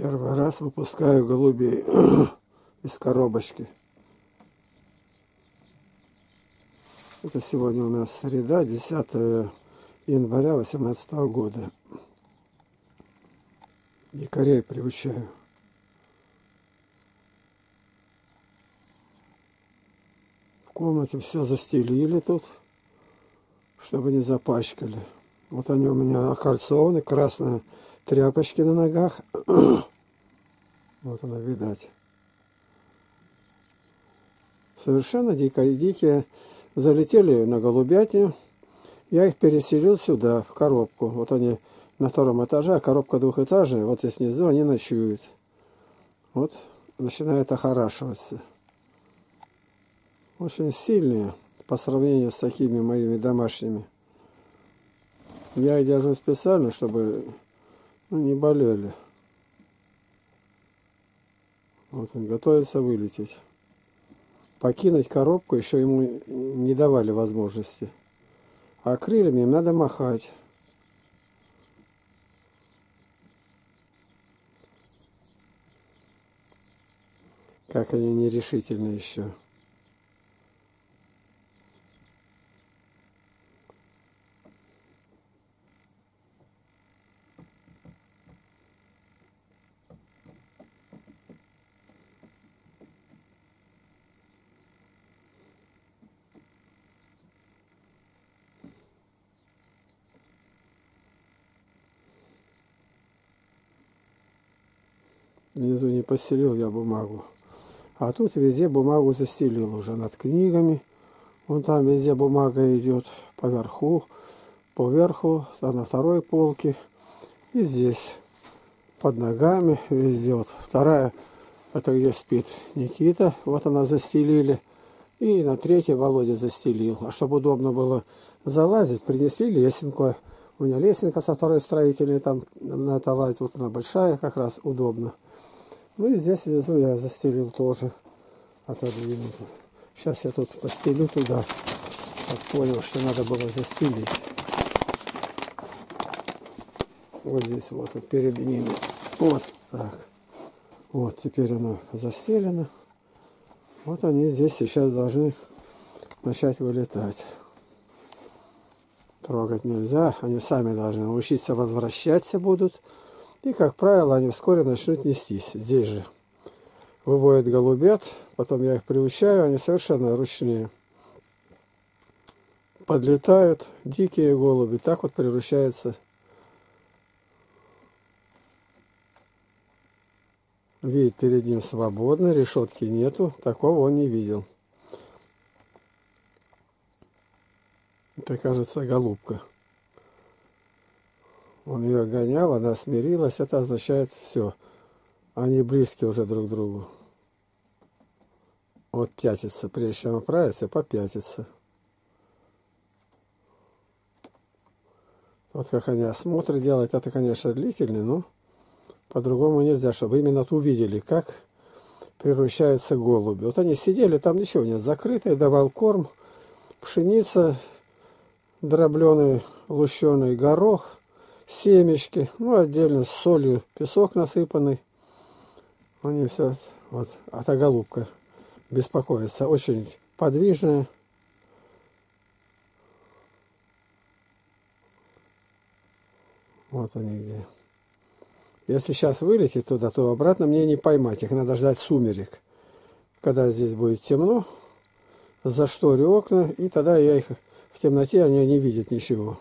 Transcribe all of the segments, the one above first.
Первый раз выпускаю голубей из коробочки. Это сегодня у нас среда, 10 января 2018 года. Якорей приучаю. В комнате все застелили тут, чтобы не запачкали. Вот они у меня окольцованы, красные тряпочки на ногах. Вот она, видать. Совершенно дикие, дикие. Залетели на голубятню. Я их переселил сюда, в коробку. Вот они на втором этаже, а коробка двухэтажная. Вот здесь внизу они ночуют. Вот начинает охорашиваться. Очень сильные по сравнению с такими моими домашними. Я их держу специально, чтобы не болели. Вот он готовится вылететь. Покинуть коробку еще ему не давали возможности. А крыльями им надо махать. Как они нерешительны еще. Внизу не постелил я бумагу. А тут везде бумагу застелил уже над книгами. Вон там везде бумага идет поверху, поверху, а на второй полке. И здесь под ногами везде. Вот вторая, это где спит Никита. Вот она застелили. И на третьей Володя застелил. А чтобы удобно было залазить, принесли лесенку. У меня лесенка со второй строительной, там на это лазить. Вот она большая, как раз удобно. Ну и здесь внизу я застелил тоже отодвинуть. Сейчас я тут постелю туда. Так понял, что надо было застелить. Вот здесь вот, вот перед ними. Вот так. Вот теперь оно застелено. Вот они здесь сейчас должны начать вылетать. Трогать нельзя. Они сами должны учиться возвращаться будут. И, как правило, они вскоре начнут нестись. Здесь же выводят голубят, потом я их приучаю, они совершенно ручные. Подлетают дикие голуби, так вот превращается. Вид перед ним свободно, решетки нету, такого он не видел. Это, кажется, голубка. Он ее гонял, она смирилась. Это означает все. Они близкие уже друг к другу. Вот пятится, прежде чем оправиться, попятится. Вот как они осмотры делают, это, конечно, длительный, но по-другому нельзя, чтобы именно тут увидели, как превращаются голуби. Вот они сидели, там ничего нет, закрытый, давал корм, пшеница, дробленый, лущеный горох, семечки, ну, отдельно с солью песок насыпанный. Они все, вот, а та голубка беспокоится, очень подвижная. Вот они где. Если сейчас вылететь туда, то обратно мне не поймать. Их надо ждать сумерек. Когда здесь будет темно, зашторю окна, и тогда я их в темноте, они не видят ничего.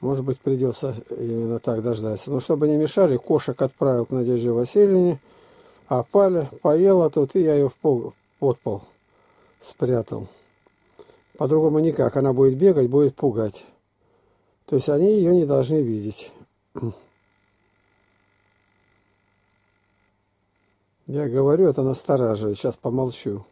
Может быть, придется именно так дождаться. Но чтобы не мешали, кошек отправил к Надежде Васильевне, а Паля поела тут, и я ее в пол, подпол спрятал. По-другому никак. Она будет бегать, будет пугать. То есть они ее не должны видеть. Я говорю, это настораживает. Сейчас помолчу.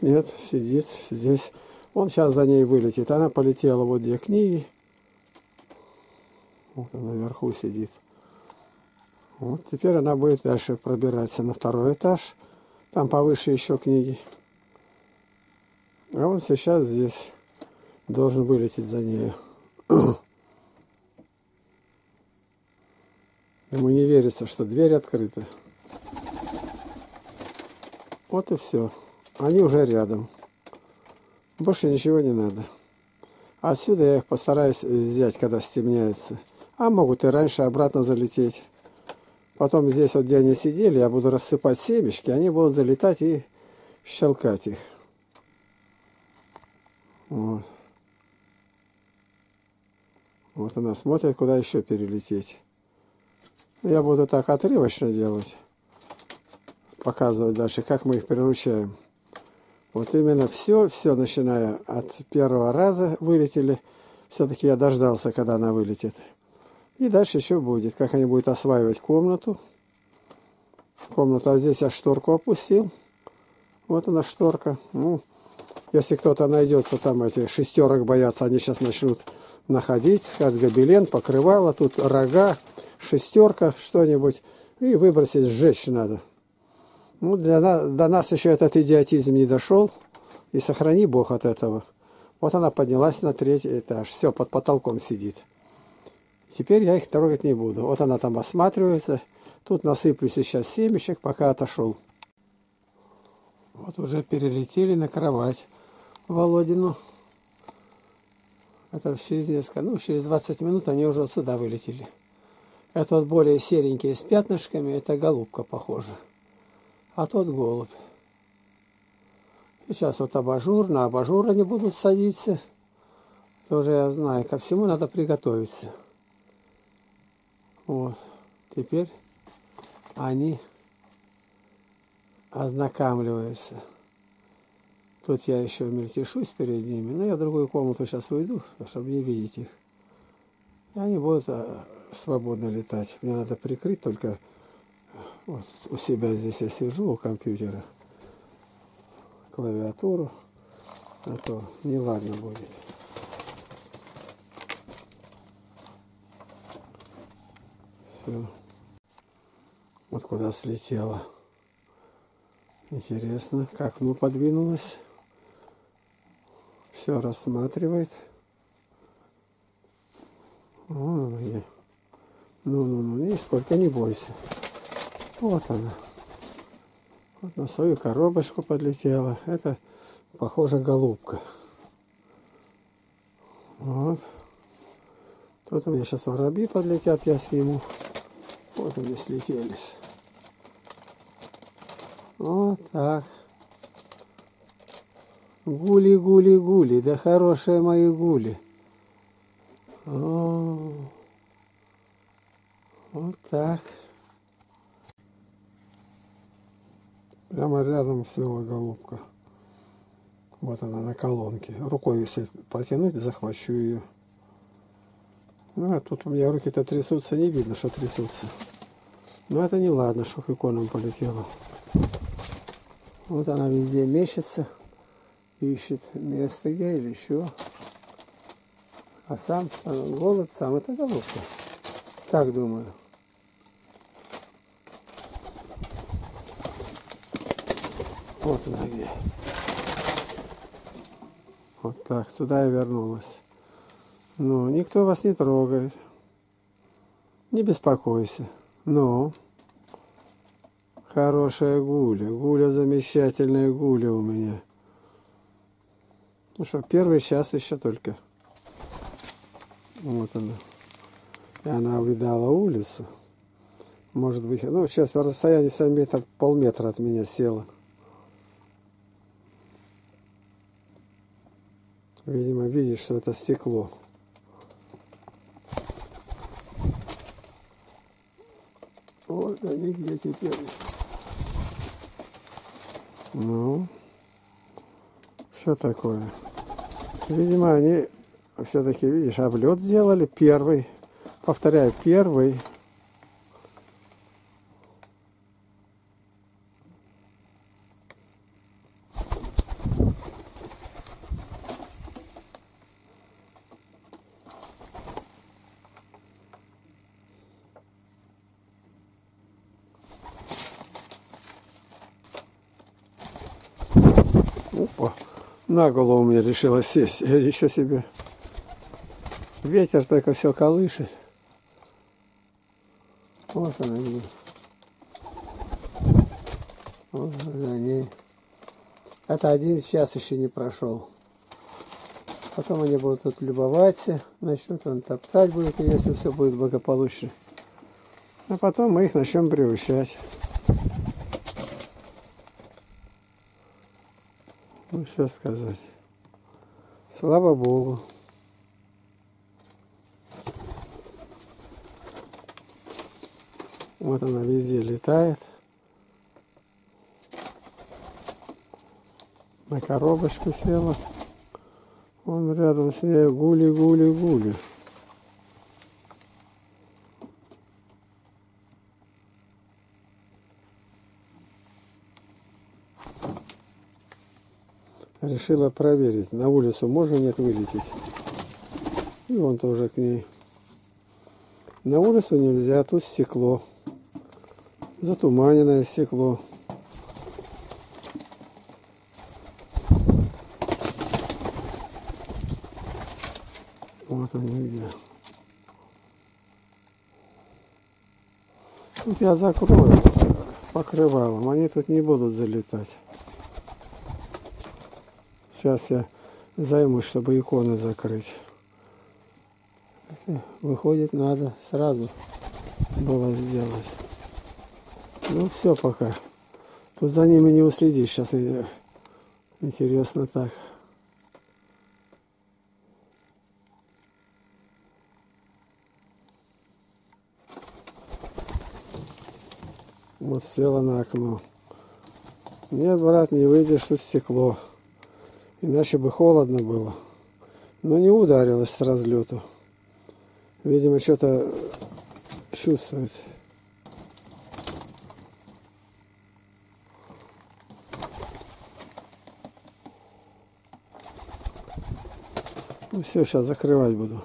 Этот нет, сидит здесь. Он сейчас за ней вылетит. Она полетела вот где книги. Вот она наверху сидит. Вот теперь она будет дальше пробираться на второй этаж. Там повыше еще книги. А он сейчас здесь должен вылететь за нею. Ему не верится, что дверь открыта. Вот и все. Они уже рядом. Больше ничего не надо. Отсюда я их постараюсь взять, когда стемняется. А могут и раньше обратно залететь. Потом здесь вот, где они сидели, я буду рассыпать семечки, они будут залетать и щелкать их. Вот. Вот она смотрит, куда еще перелететь. Я буду так отрывочно делать. Показывать дальше, как мы их приручаем. Вот именно все, все, начиная от первого раза вылетели. Все-таки я дождался, когда она вылетит. И дальше еще будет, как они будут осваивать комнату. Комнату, а здесь я шторку опустил. Вот она шторка. Ну, если кто-то найдется, там эти шестерок боятся, они сейчас начнут находить, сказать гобелен, покрывало, тут рога, шестерка, что-нибудь, и выбросить, сжечь надо. Ну, для нас, до нас еще этот идиотизм не дошел, и сохрани Бог от этого. Вот она поднялась на третий этаж, все, под потолком сидит. Теперь я их трогать не буду. Вот она там осматривается, тут насыплю сейчас семечек, пока отошел. Вот уже перелетели на кровать Володину. Это через несколько, ну, через 20 минут они уже сюда вылетели. Это вот более серенькие с пятнышками, это голубка похожа. А тот голубь. Сейчас вот абажур, на абажур они будут садиться. Тоже я знаю, ко всему надо приготовиться. Вот. Теперь они ознакомливаются. Тут я еще мельтешусь перед ними, но я в другую комнату сейчас уйду, чтобы не видеть их. И они будут а, свободно летать. Мне надо прикрыть только вот у себя здесь я сижу у компьютера клавиатуру, а то неладно будет. Все. Вот куда слетела. Интересно, как ну подвинулась все рассматривает. Вон она где. Ну-ну-ну, нисколько не бойся. Вот она. Вот на свою коробочку подлетела. Это, похоже, голубка. Вот. Тут у меня сейчас воробьи подлетят, я сниму. Вот они слетелись. Вот так. Гули, гули, гули, да хорошие мои гули. О, вот так. Прямо рядом села голубка. Вот она на колонке. Рукой, если потянуть, захвачу ее. Ну, а тут у меня руки-то трясутся, не видно, что трясутся. Но это не ладно, что к иконам полетела. Вот она везде мечется ищет место где или еще. А сам, сам голубь, сам это голубка. Так думаю. Вот она где. Вот так, сюда я вернулась. Ну, никто вас не трогает. Не беспокойся. Ну, хорошая гуля. Гуля замечательная гуля у меня. Ну что, первый час еще только. Вот она. И она увидала улицу. Может быть, ну, сейчас в расстоянии 7 метров, полметра от меня села. Видимо, видишь, что это стекло. Вот они где теперь. Ну, что такое? Видимо, они все-таки, видишь, облет сделали первый. Повторяю, первый. О, на голову мне решила сесть. Я еще себе. Ветер только все колышет. Вот она где. Вот за ней. Это один час еще не прошел. Потом они будут тут любоваться, начнут он топтать будет, если все будет благополучно. А потом мы их начнем превышать. Ну, что сказать. Слава Богу. Вот она везде летает. На коробочку села. Он рядом с ней гули, Решила проверить, на улицу можно нет вылететь. И он тоже к ней. На улицу нельзя, тут стекло. Затуманенное стекло. Вот они где. Тут я закрою покрывалом, они тут не будут залетать. Сейчас я займусь, чтобы иконы закрыть. Выходит, надо сразу было сделать. Ну, все пока. Тут за ними не уследишь. Сейчас интересно так. Вот села на окно. Нет, брат, не выйдешь, тут стекло. Иначе бы холодно было. Но не ударилась с разлету. Видимо, что-то чувствует. Ну все, сейчас закрывать буду.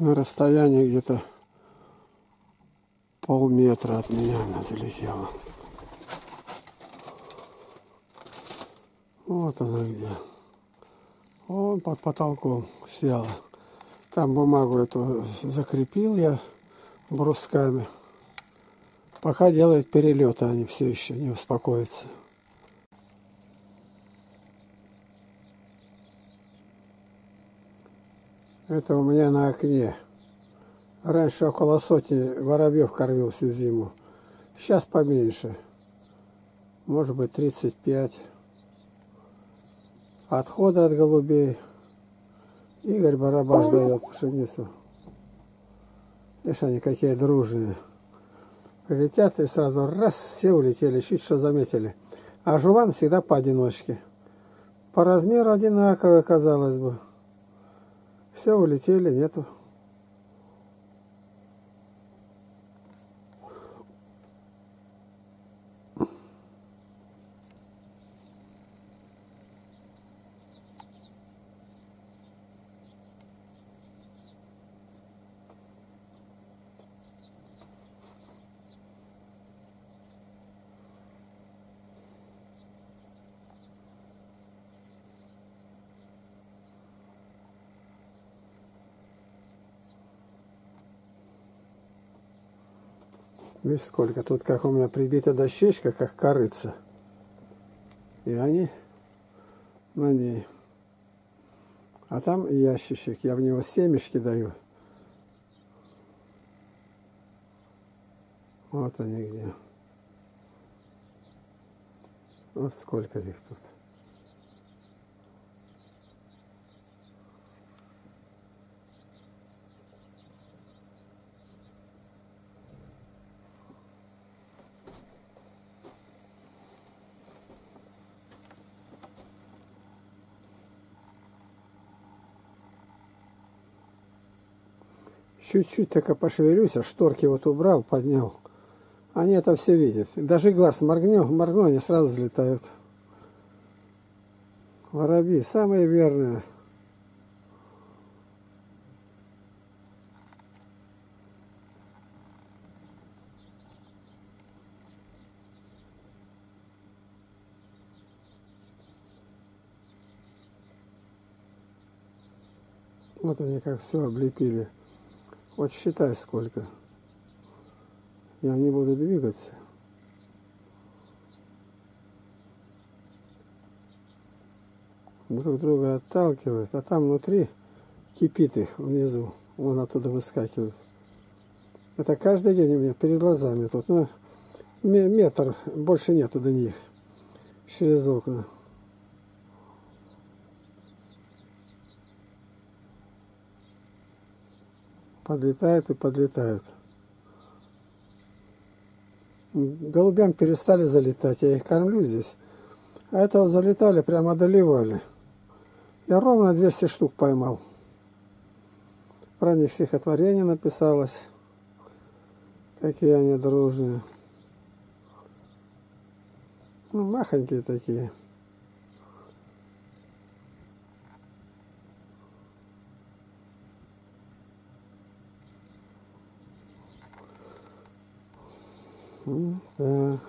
На расстоянии где-то полметра от меня она залетела. Вот она где. Он под потолком села. Там бумагу эту закрепил я брусками. Пока делает перелеты, они все еще не успокоятся. Это у меня на окне. Раньше около сотни воробьев кормил всю зиму. Сейчас поменьше. Может быть 35. Отходы от голубей. Игорь Барабаш дает пшеницу. Видишь, они какие дружные. Прилетят и сразу раз, все улетели, чуть что заметили. А жулан всегда поодиночке. По размеру одинаковые, казалось бы. Все, улетели, нету. Видишь, сколько тут, как у меня прибита дощечка, как корыца. И они на ней. А там ящичек, я в него семечки даю. Вот они где. Вот сколько их тут. Чуть-чуть только пошевелюсь, а шторки вот убрал, поднял. Они это все видят. Даже глаз моргну, моргну, они сразу взлетают. Воробьи самые верные. Вот они как все облепили. Вот считай сколько. И они будут двигаться. Друг друга отталкивают, а там внутри кипит их внизу. Вон оттуда выскакивают. Это каждый день у меня перед глазами тут. Ну, метр, больше нету до них. Через окна. Подлетают и подлетают. Голубям перестали залетать, я их кормлю здесь. А этого залетали, прямо одолевали. Я ровно 200 штук поймал. Про них стихотворение написалось. Какие они дружные. Ну, махонькие такие. Так.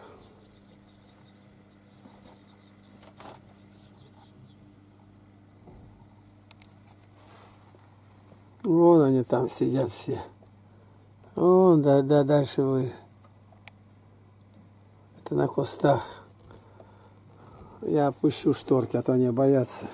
Вон они там сидят все. Вон, да, да, дальше вы. Это на кустах. Я опущу шторки, а то они боятся.